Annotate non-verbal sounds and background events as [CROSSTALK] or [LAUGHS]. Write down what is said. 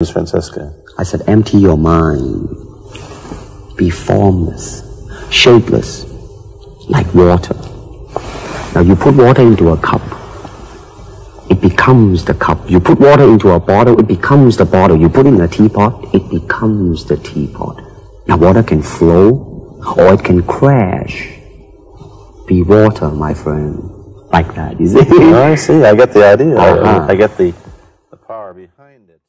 Miss Francesca. I said, empty your mind. Be formless, shapeless, like water. Now you put water into a cup, it becomes the cup. You put water into a bottle, it becomes the bottle. You put in a teapot, it becomes the teapot. Now water can flow or it can crash. Be water, my friend. Like that, you [LAUGHS] I see. I get the idea. Uh-huh. I, get the, the power behind it.